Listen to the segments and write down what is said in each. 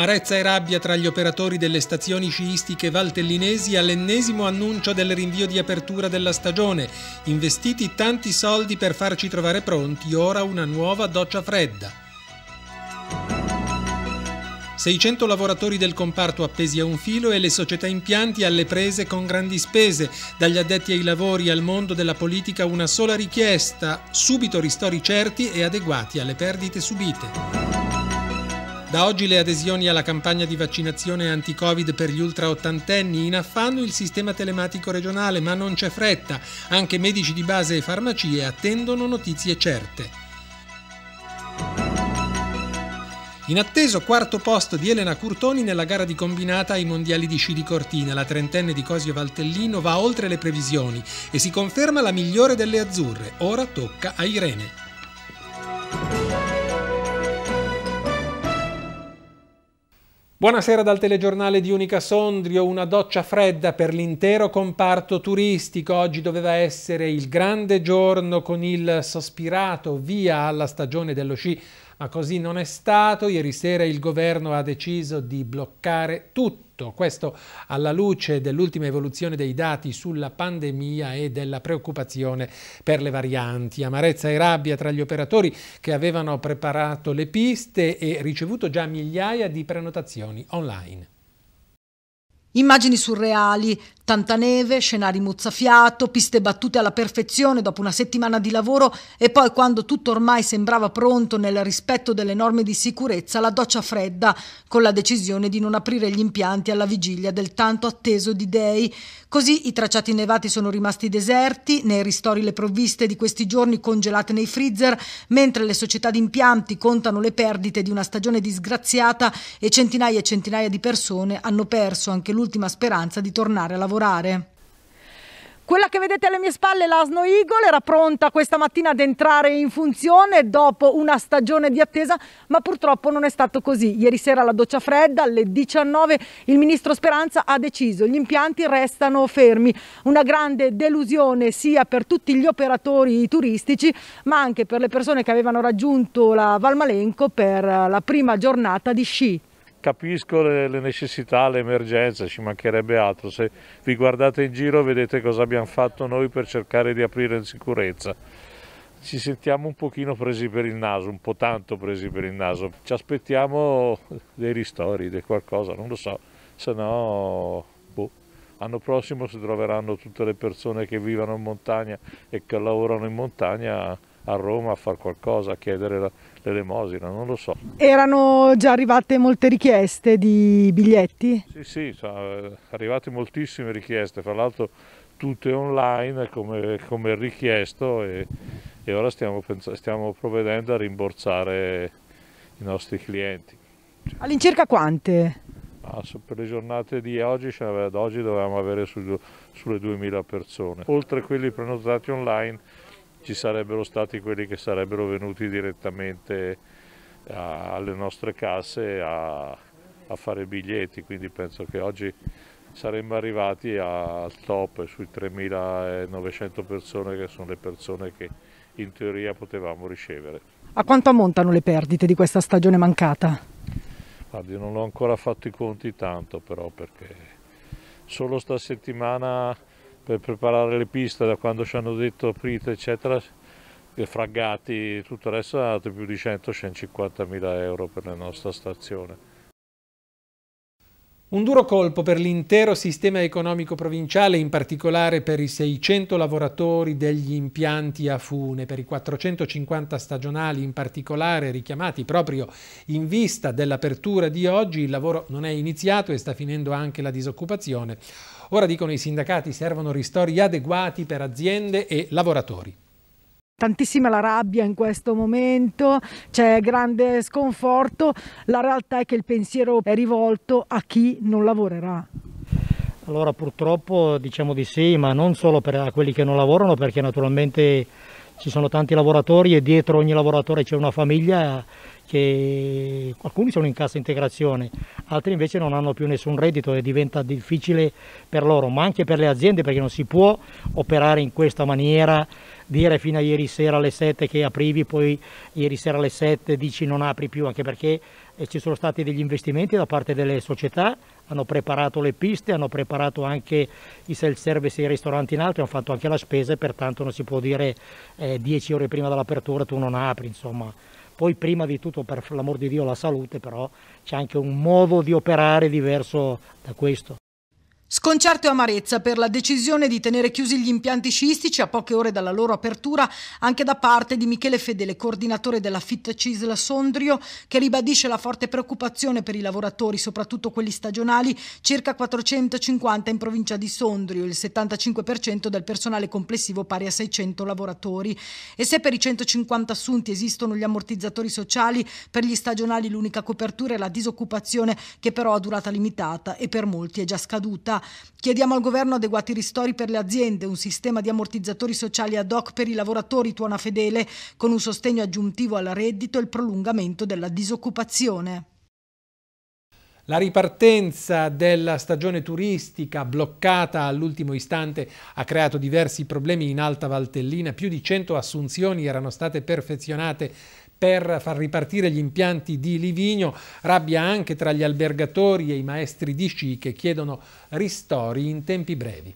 Amarezza e rabbia tra gli operatori delle stazioni sciistiche valtellinesi all'ennesimo annuncio del rinvio di apertura della stagione. Investiti tanti soldi per farci trovare pronti, ora una nuova doccia fredda. 600 lavoratori del comparto appesi a un filo e le società impianti alle prese con grandi spese. Dagli addetti ai lavori al mondo della politica una sola richiesta, subito ristori certi e adeguati alle perdite subite. Da oggi le adesioni alla campagna di vaccinazione anti-Covid per gli ultraottantenni in affanno il sistema telematico regionale, ma non c'è fretta. Anche medici di base e farmacie attendono notizie certe. In atteso quarto posto di Elena Curtoni nella gara di combinata ai mondiali di sci di Cortina, la trentenne di Cosio Valtellino va oltre le previsioni e si conferma la migliore delle azzurre. Ora tocca a Irene. Buonasera dal telegiornale di Unica Sondrio, una doccia fredda per l'intero comparto turistico. Oggi doveva essere il grande giorno con il sospirato via alla stagione dello sci ma così non è stato. Ieri sera il governo ha deciso di bloccare tutto. Questo alla luce dell'ultima evoluzione dei dati sulla pandemia e della preoccupazione per le varianti. Amarezza e rabbia tra gli operatori che avevano preparato le piste e ricevuto già migliaia di prenotazioni online. Immagini surreali, tanta neve, scenari mozzafiato, piste battute alla perfezione dopo una settimana di lavoro e poi quando tutto ormai sembrava pronto nel rispetto delle norme di sicurezza, la doccia fredda con la decisione di non aprire gli impianti alla vigilia del tanto atteso di Day. Così i tracciati nevati sono rimasti deserti, nei ristori le provviste di questi giorni congelate nei freezer, mentre le società di impianti contano le perdite di una stagione disgraziata e centinaia e centinaia di persone hanno perso anche l'ultima speranza di tornare a lavorare. Quella che vedete alle mie spalle, l'Asno Eagle, era pronta questa mattina ad entrare in funzione dopo una stagione di attesa, ma purtroppo non è stato così. Ieri sera alla doccia fredda, alle 19, il ministro Speranza ha deciso gli impianti restano fermi. Una grande delusione sia per tutti gli operatori turistici, ma anche per le persone che avevano raggiunto la Valmalenco per la prima giornata di sci. Capisco le, le necessità, le emergenze, ci mancherebbe altro. Se vi guardate in giro vedete cosa abbiamo fatto noi per cercare di aprire in sicurezza. Ci sentiamo un pochino presi per il naso, un po' tanto presi per il naso. Ci aspettiamo dei ristori, di qualcosa, non lo so, se no boh. L'anno prossimo si troveranno tutte le persone che vivono in montagna e che lavorano in montagna a Roma a fare qualcosa, a chiedere l'elemosina, non lo so. Erano già arrivate molte richieste di biglietti? Sì, sì, sono arrivate moltissime richieste, fra l'altro tutte online come, come richiesto e, e ora stiamo, stiamo, provvedendo a rimborsare i nostri clienti. All'incirca quante? Ah, per le giornate di oggi, cioè, ad oggi dovevamo avere su, sulle 2000 persone. Oltre a quelli prenotati online ci sarebbero stati quelli che sarebbero venuti direttamente a, alle nostre casse a, a fare biglietti, quindi penso che oggi saremmo arrivati al top sui 3.900 persone che sono le persone che in teoria potevamo ricevere. A quanto ammontano le perdite di questa stagione mancata? Guardi, non ho ancora fatto i conti tanto però perché solo sta settimana per preparare le piste da quando ci hanno detto aprite eccetera fraggati tutto il resto è dato più di 100-150 mila euro per la nostra stazione. Un duro colpo per l'intero sistema economico provinciale, in particolare per i 600 lavoratori degli impianti a fune, per i 450 stagionali in particolare richiamati proprio in vista dell'apertura di oggi. Il lavoro non è iniziato e sta finendo anche la disoccupazione. Ora dicono i sindacati servono ristori adeguati per aziende e lavoratori tantissima la rabbia in questo momento, c'è grande sconforto, la realtà è che il pensiero è rivolto a chi non lavorerà. Allora purtroppo diciamo di sì, ma non solo per quelli che non lavorano, perché naturalmente ci sono tanti lavoratori e dietro ogni lavoratore c'è una famiglia che alcuni sono in cassa integrazione, altri invece non hanno più nessun reddito e diventa difficile per loro, ma anche per le aziende perché non si può operare in questa maniera, dire fino a ieri sera alle 7 che aprivi, poi ieri sera alle 7 dici non apri più, anche perché eh, ci sono stati degli investimenti da parte delle società, hanno preparato le piste, hanno preparato anche i self-service e i ristoranti in alto, hanno fatto anche la spesa e pertanto non si può dire eh, 10 ore prima dell'apertura tu non apri, insomma poi prima di tutto per l'amor di Dio la salute, però c'è anche un modo di operare diverso da questo. Sconcerto e amarezza per la decisione di tenere chiusi gli impianti sciistici a poche ore dalla loro apertura anche da parte di Michele Fedele, coordinatore della Fit Cisla Sondrio, che ribadisce la forte preoccupazione per i lavoratori, soprattutto quelli stagionali, circa 450 in provincia di Sondrio, il 75% del personale complessivo pari a 600 lavoratori. E se per i 150 assunti esistono gli ammortizzatori sociali, per gli stagionali l'unica copertura è la disoccupazione che però ha durata limitata e per molti è già scaduta. Chiediamo al governo adeguati ristori per le aziende, un sistema di ammortizzatori sociali ad hoc per i lavoratori tuona fedele, con un sostegno aggiuntivo al reddito e il prolungamento della disoccupazione. La ripartenza della stagione turistica bloccata all'ultimo istante ha creato diversi problemi in Alta Valtellina. Più di 100 assunzioni erano state perfezionate per far ripartire gli impianti di Livigno, rabbia anche tra gli albergatori e i maestri di sci che chiedono ristori in tempi brevi.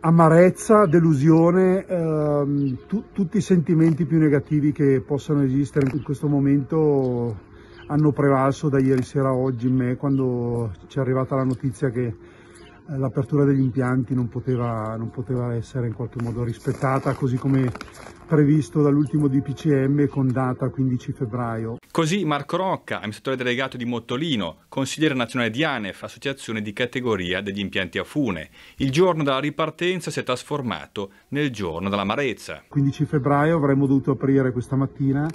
Amarezza, delusione, ehm, tu, tutti i sentimenti più negativi che possano esistere in questo momento hanno prevalso da ieri sera a oggi in me quando ci è arrivata la notizia che l'apertura degli impianti non poteva, non poteva, essere in qualche modo rispettata, così come previsto dall'ultimo DPCM con data 15 febbraio. Così Marco Rocca, amministratore delegato di Mottolino, consigliere nazionale di ANEF, associazione di categoria degli impianti a fune. Il giorno della ripartenza si è trasformato nel giorno dell'amarezza. 15 febbraio avremmo dovuto aprire questa mattina,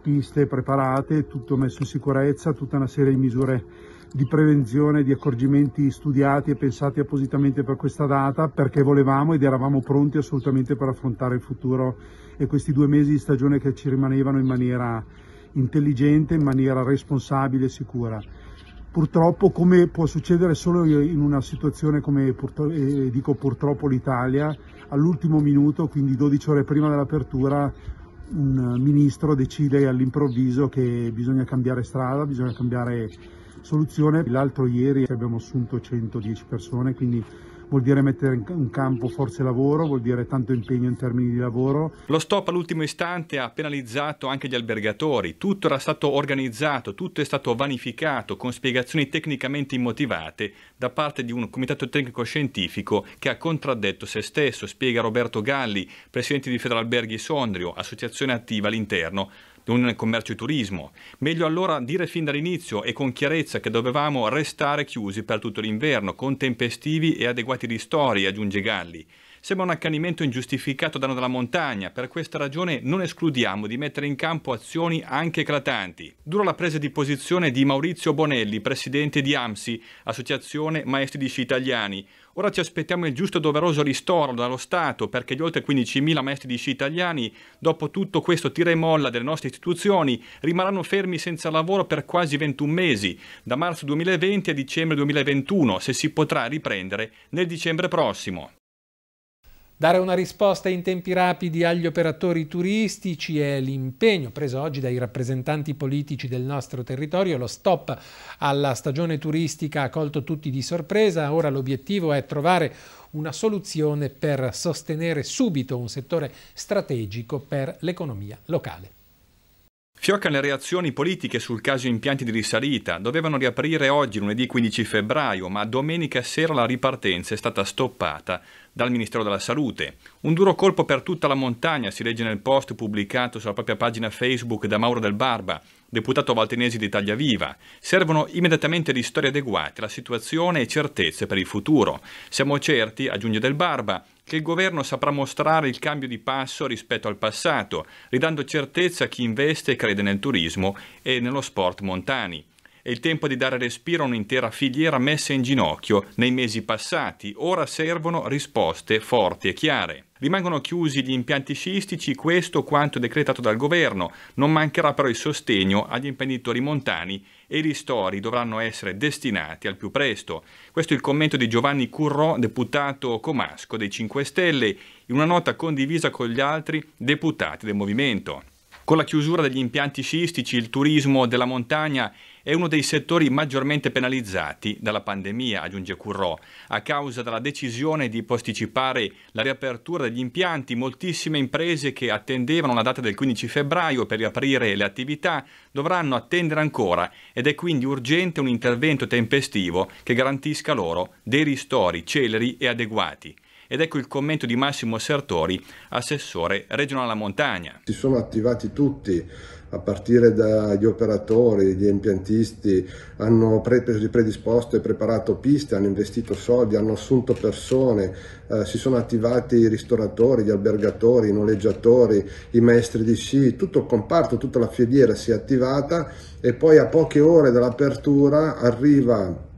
piste preparate, tutto messo in sicurezza, tutta una serie di misure di prevenzione, di accorgimenti studiati e pensati appositamente per questa data perché volevamo ed eravamo pronti assolutamente per affrontare il futuro e questi due mesi di stagione che ci rimanevano in maniera intelligente, in maniera responsabile e sicura. Purtroppo, come può succedere solo in una situazione come eh, dico purtroppo l'Italia, all'ultimo minuto, quindi 12 ore prima dell'apertura, un ministro decide all'improvviso che bisogna cambiare strada, bisogna cambiare soluzione. L'altro ieri abbiamo assunto 110 persone, quindi vuol dire mettere in campo forze lavoro, vuol dire tanto impegno in termini di lavoro. Lo stop all'ultimo istante ha penalizzato anche gli albergatori, tutto era stato organizzato, tutto è stato vanificato con spiegazioni tecnicamente immotivate da parte di un comitato tecnico scientifico che ha contraddetto se stesso, spiega Roberto Galli, presidente di Federalberghi Sondrio, associazione attiva all'interno un commercio e turismo. Meglio allora dire fin dall'inizio e con chiarezza che dovevamo restare chiusi per tutto l'inverno, con tempestivi e adeguati ristori, aggiunge Galli. Sembra un accanimento ingiustificato danno della montagna, per questa ragione non escludiamo di mettere in campo azioni anche eclatanti. Dura la presa di posizione di Maurizio Bonelli, presidente di AMSI, Associazione Maestri di Sci Italiani, Ora ci aspettiamo il giusto e doveroso ristoro dallo Stato perché gli oltre 15.000 maestri di sci italiani, dopo tutto questo tira e molla delle nostre istituzioni, rimarranno fermi senza lavoro per quasi 21 mesi, da marzo 2020 a dicembre 2021, se si potrà riprendere nel dicembre prossimo. Dare una risposta in tempi rapidi agli operatori turistici è l'impegno preso oggi dai rappresentanti politici del nostro territorio. Lo stop alla stagione turistica ha colto tutti di sorpresa. Ora l'obiettivo è trovare una soluzione per sostenere subito un settore strategico per l'economia locale. Fioccano le reazioni politiche sul caso impianti di risalita. Dovevano riaprire oggi, lunedì 15 febbraio, ma domenica sera la ripartenza è stata stoppata dal Ministero della Salute. Un duro colpo per tutta la montagna, si legge nel post pubblicato sulla propria pagina Facebook da Mauro Del Barba, deputato valtenesi di Italia Viva. Servono immediatamente ristori adeguati alla situazione e certezze per il futuro. Siamo certi, aggiunge Del Barba, che il governo saprà mostrare il cambio di passo rispetto al passato, ridando certezza a chi investe e crede nel turismo e nello sport montani. È il tempo di dare respiro a un'intera filiera messa in ginocchio nei mesi passati. Ora servono risposte forti e chiare. Rimangono chiusi gli impianti sciistici, questo quanto decretato dal governo. Non mancherà però il sostegno agli imprenditori montani e i ristori dovranno essere destinati al più presto. Questo è il commento di Giovanni Currò, deputato comasco dei 5 Stelle, in una nota condivisa con gli altri deputati del movimento. Con la chiusura degli impianti sciistici, il turismo della montagna è uno dei settori maggiormente penalizzati dalla pandemia, aggiunge Currò. A causa della decisione di posticipare la riapertura degli impianti, moltissime imprese che attendevano la data del 15 febbraio per riaprire le attività dovranno attendere ancora ed è quindi urgente un intervento tempestivo che garantisca loro dei ristori celeri e adeguati. Ed ecco il commento di Massimo Sertori, assessore regionale montagna. Si sono attivati tutti a partire dagli operatori, gli impiantisti, hanno predisposto e preparato piste, hanno investito soldi, hanno assunto persone, eh, si sono attivati i ristoratori, gli albergatori, i noleggiatori, i maestri di sci, tutto il comparto, tutta la filiera si è attivata e poi a poche ore dall'apertura arriva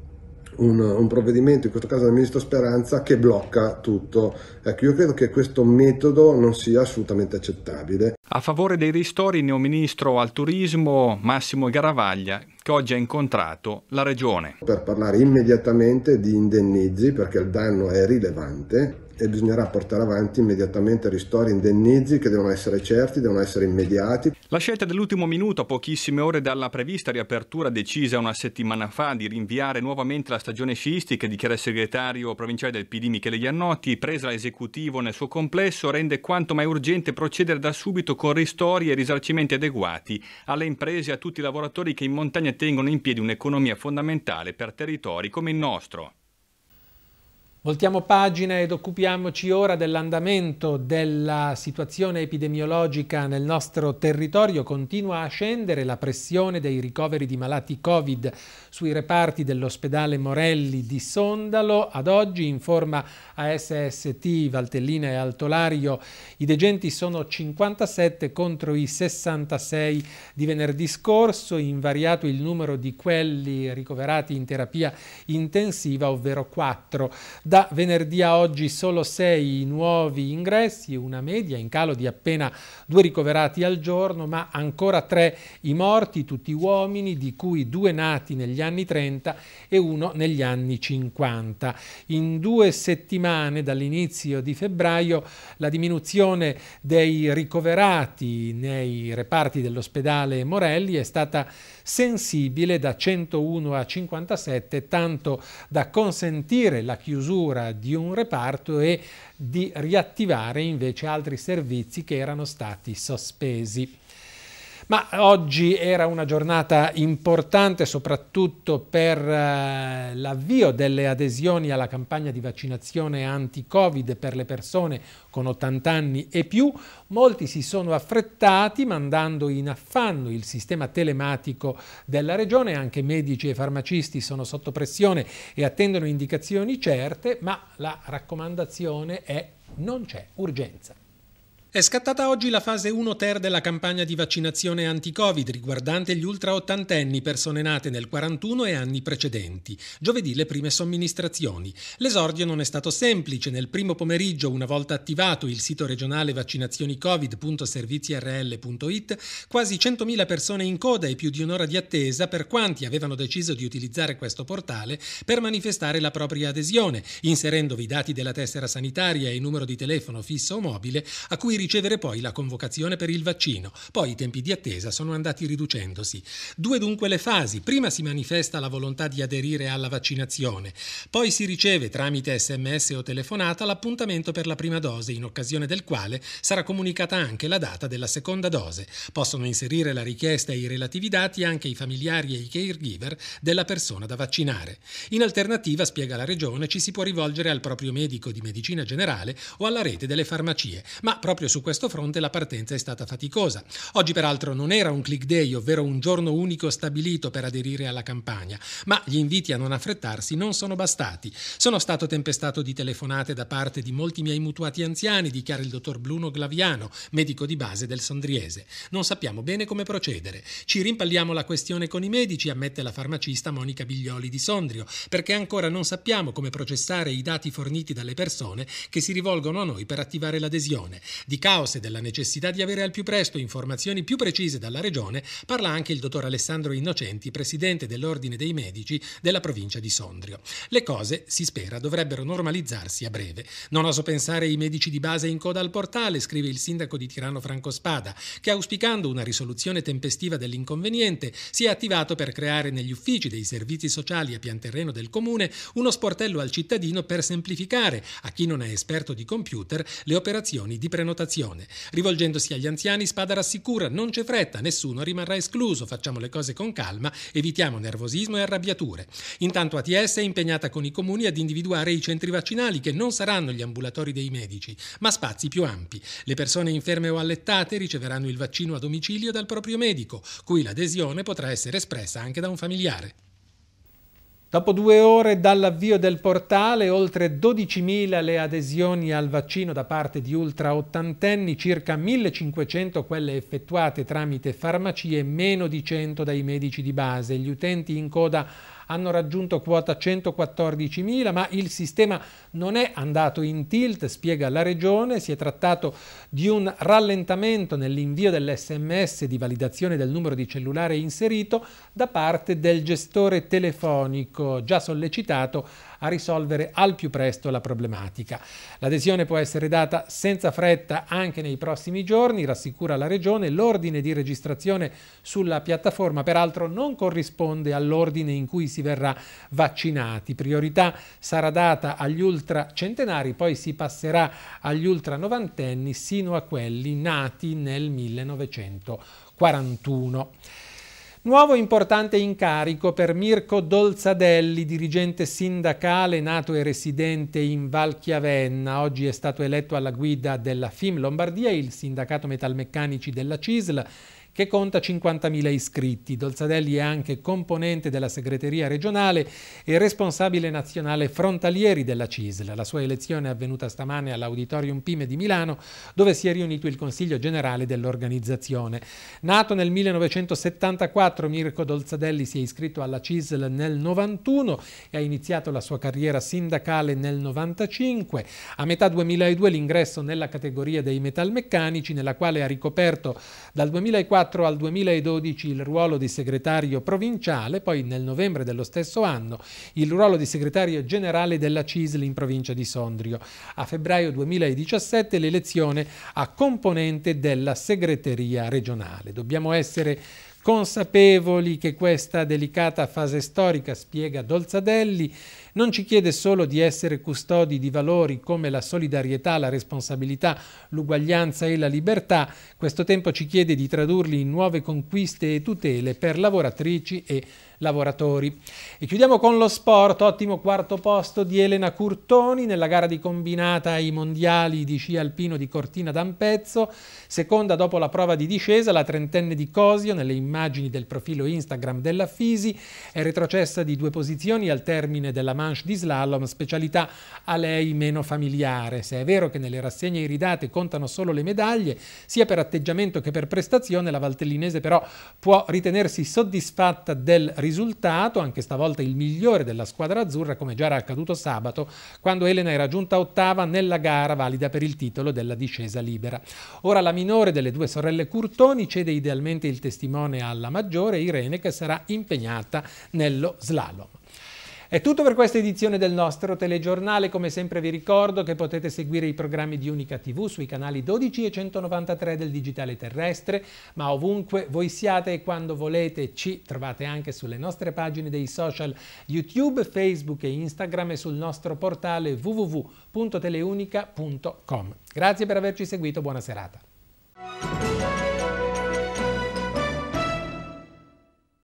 un, un, provvedimento, in questo caso del Ministro Speranza, che blocca tutto. Ecco, io credo che questo metodo non sia assolutamente accettabile. A favore dei ristori, il neoministro al turismo Massimo Garavaglia, che oggi ha incontrato la Regione. Per parlare immediatamente di indennizi, perché il danno è rilevante, e bisognerà portare avanti immediatamente ristori indennizi che devono essere certi, devono essere immediati. La scelta dell'ultimo minuto, a pochissime ore dalla prevista riapertura decisa una settimana fa di rinviare nuovamente la stagione sciistica, dichiara il segretario provinciale del PD Michele Iannotti, presa l'esecutivo nel suo complesso, rende quanto mai urgente procedere da subito con ristori e risarcimenti adeguati alle imprese e a tutti i lavoratori che in montagna tengono in piedi un'economia fondamentale per territori come il nostro. Voltiamo pagina ed occupiamoci ora dell'andamento della situazione epidemiologica nel nostro territorio. Continua a scendere la pressione dei ricoveri di malati Covid sui reparti dell'ospedale Morelli di Sondalo. Ad oggi, informa ASST Valtellina e Altolario, i degenti sono 57 contro i 66 di venerdì scorso, invariato il numero di quelli ricoverati in terapia intensiva, ovvero 4 da venerdì a oggi solo 6 nuovi ingressi, una media in calo di appena due ricoverati al giorno, ma ancora tre i morti, tutti uomini, di cui due nati negli anni 30 e uno negli anni 50. In due settimane dall'inizio di febbraio la diminuzione dei ricoverati nei reparti dell'ospedale Morelli è stata sensibile da 101 a 57, tanto da consentire la chiusura chiusura di un reparto e di riattivare invece altri servizi che erano stati sospesi. Ma oggi era una giornata importante soprattutto per eh, l'avvio delle adesioni alla campagna di vaccinazione anti-Covid per le persone con 80 anni e più. Molti si sono affrettati mandando in affanno il sistema telematico della regione, anche medici e farmacisti sono sotto pressione e attendono indicazioni certe, ma la raccomandazione è non c'è urgenza. È scattata oggi la fase 1 ter della campagna di vaccinazione anti-Covid riguardante gli ultra ottantenni, persone nate nel 41 e anni precedenti. Giovedì le prime somministrazioni. L'esordio non è stato semplice. Nel primo pomeriggio, una volta attivato il sito regionale vaccinazionicovid.servizirl.it, quasi 100.000 persone in coda e più di un'ora di attesa per quanti avevano deciso di utilizzare questo portale per manifestare la propria adesione, inserendovi i dati della tessera sanitaria e il numero di telefono fisso o mobile a cui ricevere poi la convocazione per il vaccino. Poi i tempi di attesa sono andati riducendosi. Due dunque le fasi. Prima si manifesta la volontà di aderire alla vaccinazione, poi si riceve tramite sms o telefonata l'appuntamento per la prima dose, in occasione del quale sarà comunicata anche la data della seconda dose. Possono inserire la richiesta e i relativi dati anche i familiari e i caregiver della persona da vaccinare. In alternativa, spiega la Regione, ci si può rivolgere al proprio medico di medicina generale o alla rete delle farmacie, ma proprio su questo fronte la partenza è stata faticosa. Oggi peraltro non era un click day, ovvero un giorno unico stabilito per aderire alla campagna, ma gli inviti a non affrettarsi non sono bastati. Sono stato tempestato di telefonate da parte di molti miei mutuati anziani, dichiara il dottor Bruno Glaviano, medico di base del Sondriese. Non sappiamo bene come procedere. Ci rimpalliamo la questione con i medici, ammette la farmacista Monica Biglioli di Sondrio, perché ancora non sappiamo come processare i dati forniti dalle persone che si rivolgono a noi per attivare l'adesione. Di caos e della necessità di avere al più presto informazioni più precise dalla Regione parla anche il dottor Alessandro Innocenti, presidente dell'Ordine dei Medici della provincia di Sondrio. Le cose, si spera, dovrebbero normalizzarsi a breve. Non oso pensare ai medici di base in coda al portale, scrive il sindaco di Tirano Franco Spada, che auspicando una risoluzione tempestiva dell'inconveniente si è attivato per creare negli uffici dei servizi sociali a pian terreno del comune uno sportello al cittadino per semplificare, a chi non è esperto di computer, le operazioni di prenotazione. Rivolgendosi agli anziani, Spada rassicura: non c'è fretta, nessuno rimarrà escluso, facciamo le cose con calma, evitiamo nervosismo e arrabbiature. Intanto ATS è impegnata con i comuni ad individuare i centri vaccinali che non saranno gli ambulatori dei medici, ma spazi più ampi. Le persone inferme o allettate riceveranno il vaccino a domicilio dal proprio medico, cui l'adesione potrà essere espressa anche da un familiare. Dopo due ore dall'avvio del portale, oltre 12.000 le adesioni al vaccino da parte di ultra ottantenni, circa 1.500 quelle effettuate tramite farmacie, meno di 100 dai medici di base. Gli utenti in coda hanno raggiunto quota 114.000, ma il sistema non è andato in tilt, spiega la Regione, si è trattato di un rallentamento nell'invio dell'SMS di validazione del numero di cellulare inserito da parte del gestore telefonico già sollecitato a risolvere al più presto la problematica. L'adesione può essere data senza fretta anche nei prossimi giorni, rassicura la Regione. L'ordine di registrazione sulla piattaforma peraltro non corrisponde all'ordine in cui si verrà vaccinati. Priorità sarà data agli ultra centenari, poi si passerà agli ultra novantenni sino a quelli nati nel 1941. Nuovo importante incarico per Mirko Dolzadelli, dirigente sindacale nato e residente in Val Chiavenna. Oggi è stato eletto alla guida della FIM Lombardia, il sindacato metalmeccanici della CISL che conta 50.000 iscritti. Dolzadelli è anche componente della segreteria regionale e responsabile nazionale frontalieri della CISL. La sua elezione è avvenuta stamane all'Auditorium Pime di Milano, dove si è riunito il Consiglio generale dell'organizzazione. Nato nel 1974, Mirko Dolzadelli si è iscritto alla CISL nel 91 e ha iniziato la sua carriera sindacale nel 95. A metà 2002 l'ingresso nella categoria dei metalmeccanici, nella quale ha ricoperto dal 2004 2004 al 2012 il ruolo di segretario provinciale, poi nel novembre dello stesso anno il ruolo di segretario generale della CISL in provincia di Sondrio. A febbraio 2017 l'elezione a componente della segreteria regionale. Dobbiamo essere consapevoli che questa delicata fase storica, spiega Dolzadelli, non ci chiede solo di essere custodi di valori come la solidarietà, la responsabilità, l'uguaglianza e la libertà, questo tempo ci chiede di tradurli in nuove conquiste e tutele per lavoratrici e lavoratori. E chiudiamo con lo sport, ottimo quarto posto di Elena Curtoni nella gara di combinata ai mondiali di sci alpino di Cortina d'Ampezzo, seconda dopo la prova di discesa la trentenne di Cosio nelle immagini del profilo Instagram della Fisi. È retrocessa di due posizioni al termine della manche di slalom, specialità a lei meno familiare. Se è vero che nelle rassegne iridate contano solo le medaglie, sia per atteggiamento che per prestazione, la valtellinese però può ritenersi soddisfatta del risultato, anche stavolta il migliore della squadra azzurra, come già era accaduto sabato, quando Elena era giunta ottava nella gara valida per il titolo della discesa libera. Ora la minore delle due sorelle Curtoni cede idealmente il testimone alla maggiore, Irene, che sarà impegnata nello slalom. È tutto per questa edizione del nostro telegiornale. Come sempre vi ricordo che potete seguire i programmi di Unica TV sui canali 12 e 193 del digitale terrestre, ma ovunque voi siate e quando volete ci trovate anche sulle nostre pagine dei social YouTube, Facebook e Instagram e sul nostro portale www.teleunica.com. Grazie per averci seguito, buona serata.